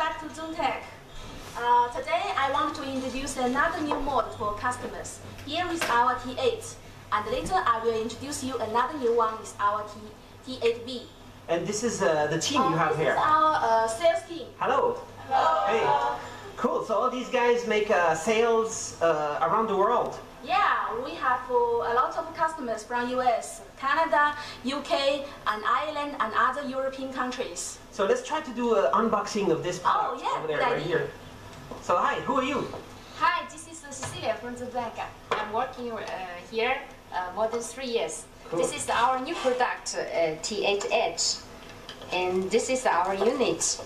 back to Zoomtak. Uh, today I want to introduce another new mode for customers. Here is our T8, and later I will introduce you another new one is our T T8V. And this is uh, the team you Uh, have this here. is our uh, sales team. Hello. Hey. Cool. So all these guys make uh, sales uh, around the world. Yeah, we have uh, a lot of customers from US, Canada, UK, and Ireland, and other European countries. So let's try to do an unboxing of this product Oh, yeah, over there, right idea. here. So hi, who are you? Hi, this is uh, Cecilia from Zubeka. I'm working uh, here uh, more than three years. Cool. This is our new product, uh, T8H, and this is our unit.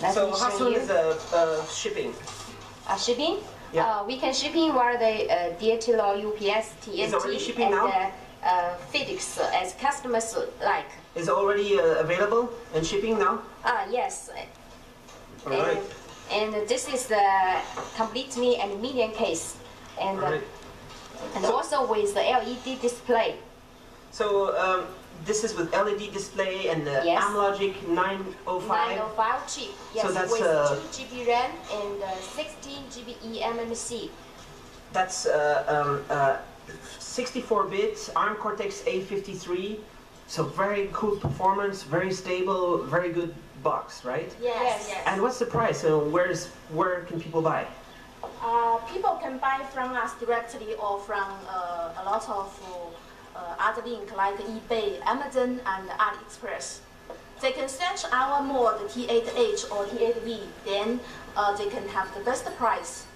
Let so how show soon you. is uh, uh, shipping? Uh, shipping? Yeah. Uh, we can shipping via the uh, DHL, UPS, TNT, and uh, uh, FedEx as customers like. Is it already uh, available and shipping now? Ah, yes. All right. And, and this is the completely aluminium case, and All uh, right. and also with the LED display. So um, this is with LED display and the Yes. Amlogic 905. 905 chip, yes, So that's, with uh, 2 GB RAM and uh, 16 GB eMMC. That's uh, um, uh, 64-bit ARM Cortex A53. So very cool performance, very stable, very good box, right? Yes, Yes. yes. And what's the price? So where's where can people buy? Uh, people can buy from us directly or from uh, a lot of uh, other links like eBay, Amazon, and AliExpress. They can search our mode T8H or T8V, then uh, they can have the best price.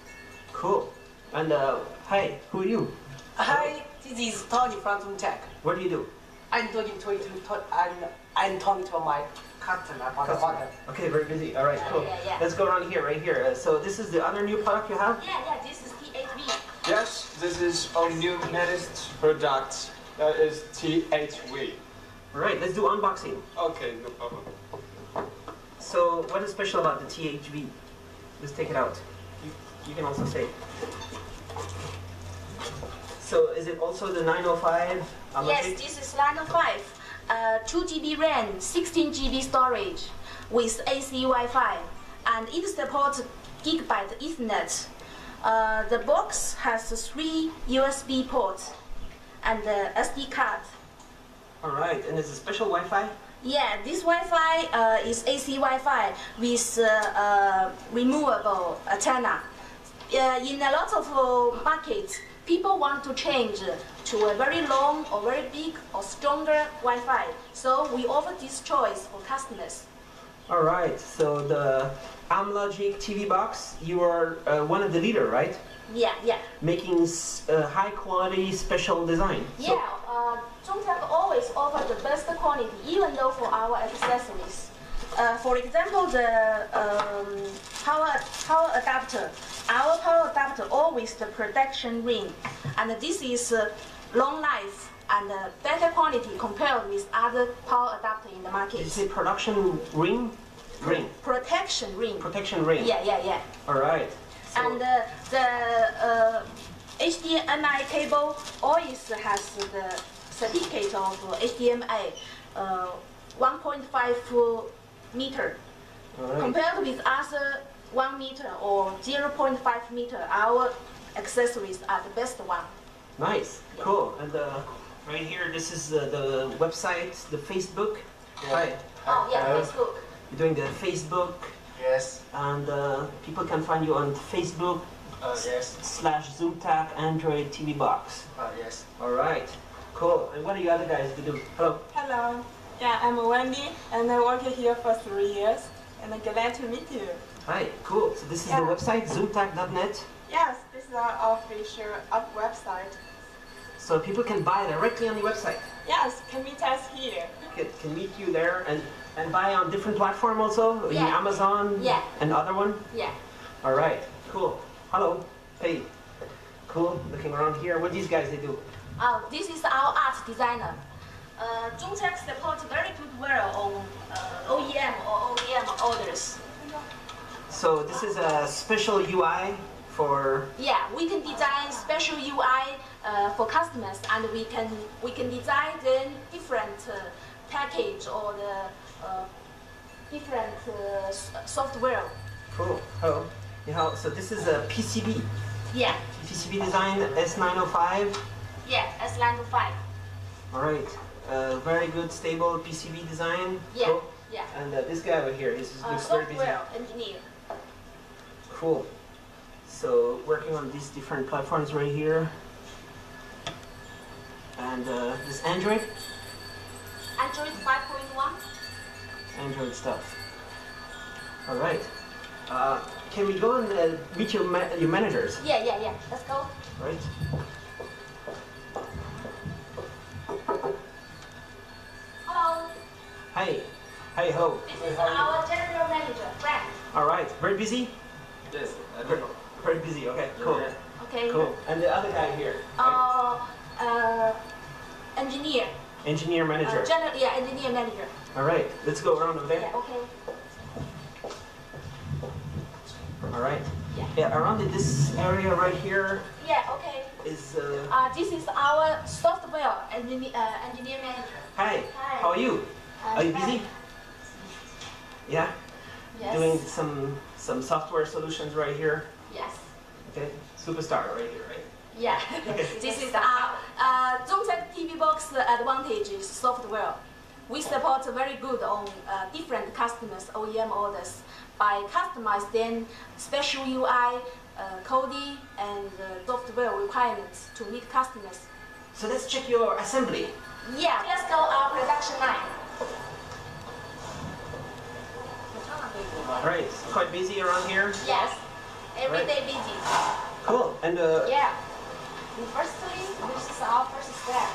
Cool. And uh, hi, who are you? Hi, this is Tony from Zoomtak. What do you do? I'm talking to, to, to I'm, I'm talking to my customer Customer. Okay, very busy. All right, cool. Yeah, yeah. Let's go around here, right here. Uh, so this is the other new product you have? Yeah, yeah, this is T8V. Yes, this is our new latest product. That is T8V. All right, let's do unboxing. Okay, no problem. So what is special about the T8V? Let's take it out. You, you can also say. So is it also the 905 Yes, this is Line 5. Uh, 2 GB RAM, 16 GB storage with AC Wi-Fi, and it supports Gigabit Ethernet. Uh, the box has three USB ports and the SD card. All right, and is it special Wi-Fi? Yeah, this Wi-Fi uh, is AC Wi-Fi with uh, uh, removable antenna. Uh, in a lot of uh, markets, people want to change to a very long or very big or stronger Wi-Fi. So we offer this choice for customers. All right, so the Amlogic TV box, you are uh, one of the leader, right? Yeah, yeah. Making s- uh, high quality special design. So- Yeah, uh, Zoomtak always offer the best quality, even though for our accessories. Uh, for example, the um, power power adapter. Our power adapter always the protection ring, and this is uh, long life and uh, better quality compared with other power adapter in the market. Is it production ring? Ring. Protection ring. Protection ring. Yeah, yeah, yeah. All right. So- And uh, the uh, HDMI cable always has the certificate of HDMI uh, 1.5 meter. right. Compared with other 1 meter or 0.5 meter, our accessories are the best one. Nice, cool. And uh, right here, this is the, the website, the Facebook. Hi. Oh yeah, Hello. Facebook. You're doing the Facebook, Yes, and uh, people can find you on Facebook uh, yes, slash Zoomtak Android TV box. uh, yes. All right, cool. And what are you other guys do? Hello. Hello. Yeah, I'm Wendy, and I work here for three years, and I'm glad to meet you. Hi, cool. So this is the website, zoomtak.net. Yes, this is our official up website. So people can buy directly on the website. Yes, can meet us here. Can, can meet you there and, and buy on different platform also? Yeah. Amazon? Yeah. And other one? Yeah. All right, cool. Hello. Hey. Cool. Looking around here. What these guys they do? Oh, this is our art designer. Uh, Zoomtak supports very good well on uh, OEM or OEM orders. So this is a special UI for Yeah, we can design special UI uh, for customers, and we can we can design then different uh, package or the uh, different uh, software. Cool. Oh, yeah. So this is a PCB. Yeah, PCB design S905. yeah, S905. All right. Uh, very good, stable PCB design. Yeah, Cool. yeah. And uh, this guy over here, he's Uh, looks very busy. software engineer. Cool. So working on these different platforms right here. And uh, this Android, Android 5.1. Android stuff. All right. Uh, can we go and uh, meet your ma- your managers, Yeah, yeah, yeah. Let's go. right? Hello. Hi. Hi ho. This is our general manager, Frank. All right. Very busy. Yes, I Very, don't know. Very busy. Okay. Cool. Yeah. Okay. Cool. And the other guy here, right? Uh, uh, engineer. engineer manager. Uh, general, yeah, engineer manager. All right. Let's go around over there. Yeah, okay. All right. Yeah. Yeah. Around this area right here Yeah, okay. is. Uh, Uh, this is our software engineer, uh, engineer manager. hi. Hi. How are you? Uh, Are you busy? Yeah. Yes. Doing some some software solutions right here. Yes. Okay. Superstar right here, right? Yeah. this is our uh, TV Box advantages software. We support very good on uh, different customers OEM orders by customize them special UI, uh, coding, and uh, software requirements to meet customers. So let's check your assembly. Yeah, let's go our production line. All right. Quite busy around here. Yes, every Right. day busy. Cool. And uh, Yeah. Firstly, this is our first step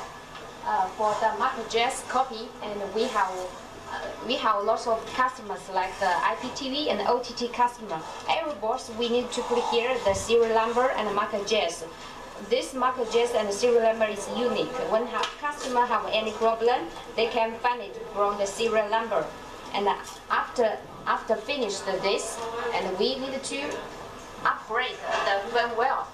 uh, for the MAC address copy, and we have uh, we have lots of customers like the IPTV and OTT customer. Every box we need to put here the serial number and the MAC address. This MAC address and serial number is unique. When customer have any problem, they can find it from the serial number. And after after finished this, and we need to upgrade the firmware.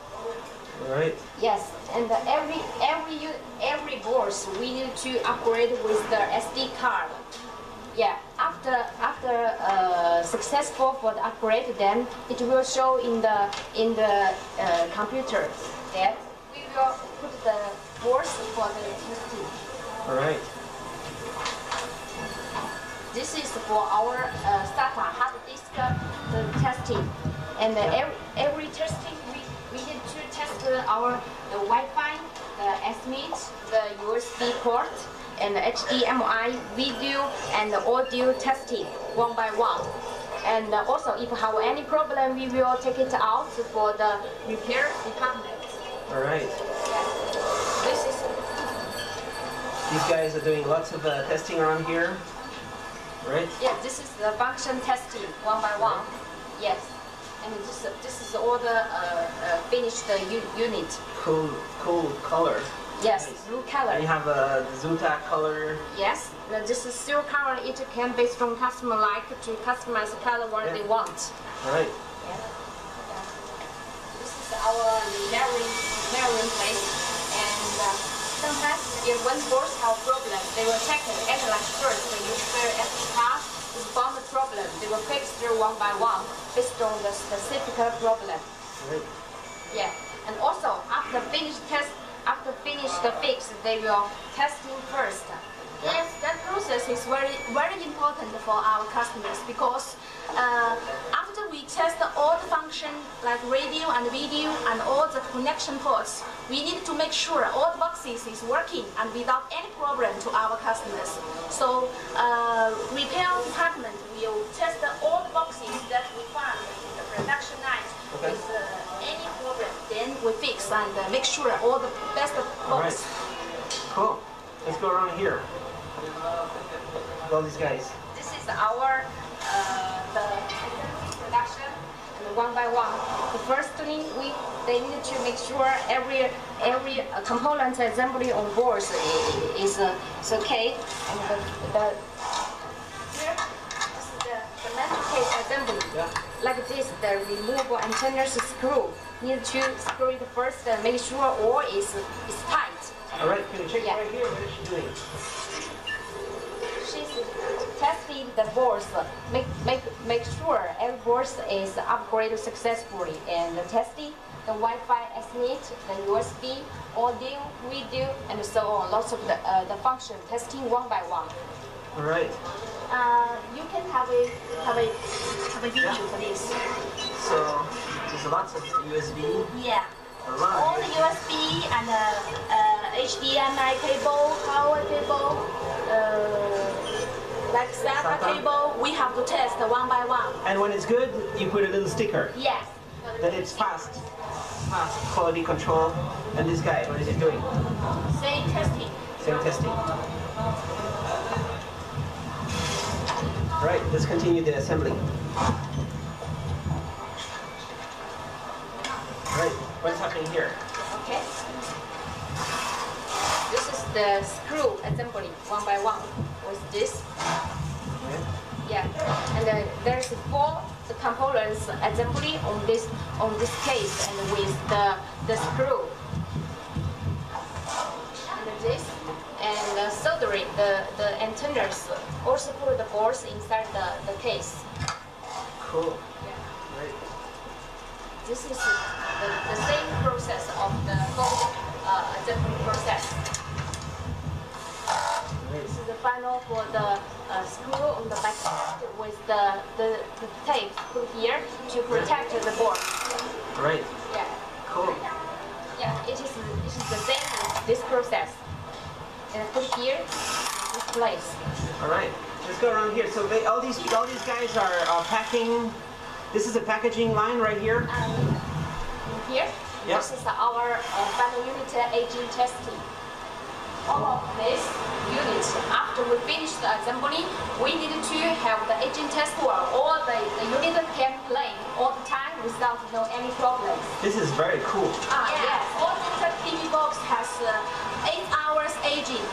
all right. Yes, and every every every board we need to upgrade with the SD card. Yeah, after after uh, successful for the upgrade, then it will show in the in the uh, computer. Then we will put the boards for the testing. All right. This is for our uh, SATA and uh, every, every testing we, we need to test uh, our the Wi-Fi, the SMIT, the USB port, and the HDMI video and the audio testing one by one. And uh, also, if have any problem, we will take it out for the repair department. All right. This is These guys are doing lots of uh, testing around here. Right. Yeah, this is the function testing one by one. Yes, and this this is all the uh, uh, finished uh, unit. Cool. Cool color. Yes, Nice. blue And color. you have a Zotac color. Yes, now this is still color. It can based from customer like to customize the color what they Yeah. want. All right. This is our measuring measuring place, and uh, sometimes if one board have problem, they will check and analyze first. When you spare SD card, is found the problem. They will fix it one by one based on the specific problem. Right. Yeah, and also after finish test, after finish the fix, they will testing first. Yes, that process is very very important for our customers because uh, after we test all the function like radio and video and all the connection ports, we need to make sure all the boxes is working and without any problem to our customers. So uh, repair department will test all the boxes that we find in the production line Okay. with uh, any problem. Then and uh, make sure all the best All box. right. Cool. Let's go around here. All these guys. This is our uh, the production and one by one. The first thing we they need to make sure every every component assembly on board is is, uh, is okay. And the, the Yeah. Like this, the removable antennas screw. Need to screw it first and make sure all is is tight. All right. Can you check Yeah. right here? What is she doing? She's tested the boards, make make make sure every board is upgraded successfully, and testing the Wi-Fi, Ethernet, the USB, audio, video, and so on. Lots of the uh, the function testing one by one. All right. Uh, you can have a have a a video for this. So there's lots of USB. Yeah. All the USB and uh, uh, HDMI cable, power cable, uh, like SATA SATA. cable, we have to test one by one. And when it's good, you put a little sticker Yes. that it's fast. Fast quality control. And this guy, what is he doing? Same testing. Same testing. Right, let's continue the assembly. Right, what's happening here? Okay. This is the screw assembly one by one with this. Okay. Yeah, and then there's four the components assembly on this on this case and with the the screw. The the the antennas also put the boards inside the, the case. Cool. Yeah. Right. This is the, the same process of the whole uh, assembly process. This is the final for the uh, screw on the back with the, the, the tape put here to protect the board. Great. Yeah, Cool. yeah, it is, it is the same this process. And put here, this place. All right. Let's go around here. So they, all these all these guys are uh, packing. This is a packaging line right here. And here, Yeah. this is our uh, final unit aging testing. All of this unit, after we finish the assembly, we need to have the aging test where all the, the unit can play all the time without no any problems. This is very cool. Ah, yes. All digital TV box has uh, aging.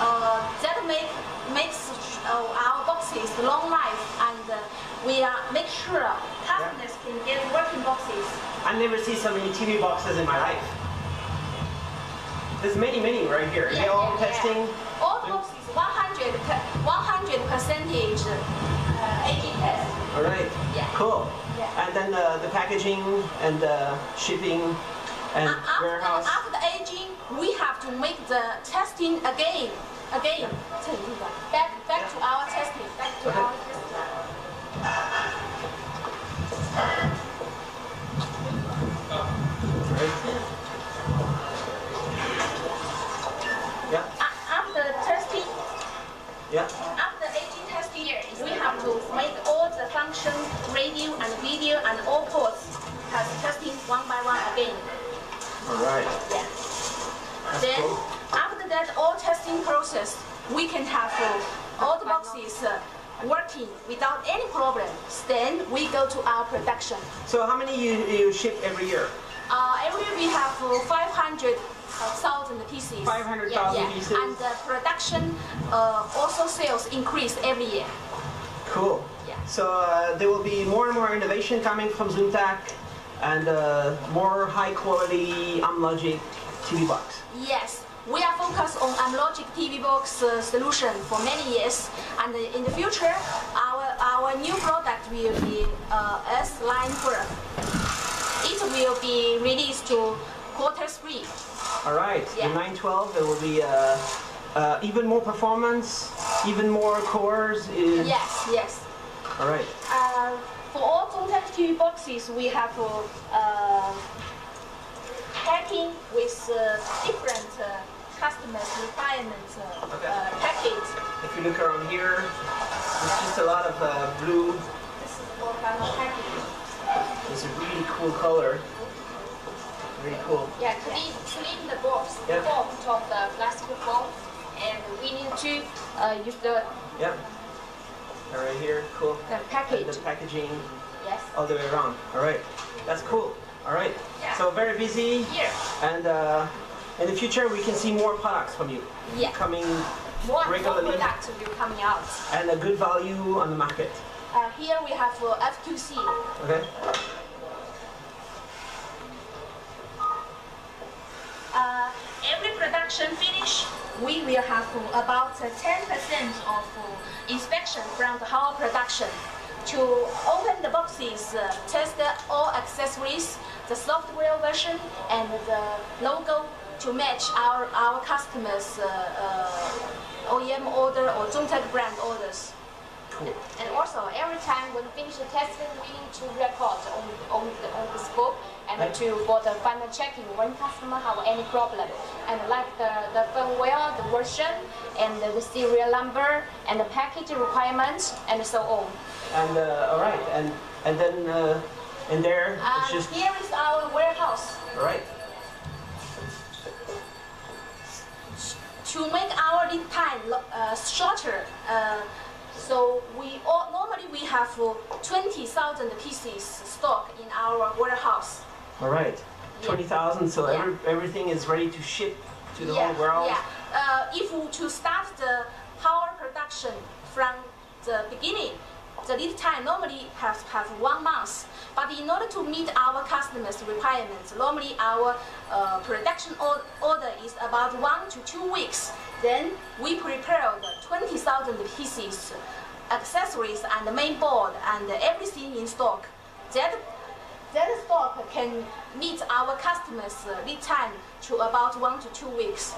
Uh, that make makes uh, our boxes long life, and uh, we uh, make sure customers can get working boxes. I never see so many TV boxes in my life. There's many, many right here. They're all Yeah, yeah, testing. yeah. All boxes 100 per- 100 percentage uh, aging test. All right. Yeah. Cool. Yeah. And then uh, the packaging and uh, shipping and After, warehouse. after the aging, we have to make the testing again, again. Back, back to our testing, back to our you, you ship every year? Uh, every year we have uh, 500,000 pieces. 500,000 yeah, pieces. And the production uh, also sales increase every year. Cool. Yeah. So uh, there will be more and more innovation coming from Zoomtak and uh, more high quality Amlogic TV box. Yes, we are focused on Amlogic TV box uh, solution for many years, and uh, in the future, our our new product will be S Line Pro. It will be released to quarter three. All right. Yeah. The 912 there will be uh, uh, even more performance, even more cores. uh, Yes, yes. All right. Uh, for all Zoomtak TV boxes, we have uh, packing with uh, different uh, customers' requirements uh, Okay. uh, package. If you look around here, there's just a lot of uh, blue. This is all kind of package. It's a really cool color. Very cool. Yeah, clean, clean the box, Yeah. the foam of the plastic foam, and we need to uh, use the, Yeah. All right here, cool. the And the packaging Yes. all the way around. All right. That's cool. All right. Yeah. So very busy. Here. And uh, in the future, we can see more products from you Yeah. coming More and more regularly. products will coming out. and a good value on the market. Uh, here we have uh, FQC. Okay. Uh, production finish, we will have about 10% of inspection from the whole production. To open the boxes, uh, test all accessories, the software version, and the logo to match our, our customers' uh, uh, OEM order or Zoomtak brand orders. And also, every time when finish the testing, we need to record on, on, the, on the scope and Right. to for the final checking when customer have any problem. And like the, the firmware, the version, and the, serial number, and the package requirements, and so on. And uh, all right, and and then uh, in there it's just here is our warehouse. all right. to make our lead time uh, shorter. Uh, so we all, normally we have uh, 20,000 pieces stock in our warehouse. All right. Yeah. Twenty thousand. So Yeah. every, everything is ready to ship to the yeah, whole world. yeah. Uh, if we to start the power production from the beginning, the lead time normally has have one month. But in order to meet our customers' requirements, normally our uh, production order is about one to two weeks. Then we prepare the 20,000 pieces, accessories and main board and everything in stock. That that stock can meet our customers' lead time to about one to two weeks.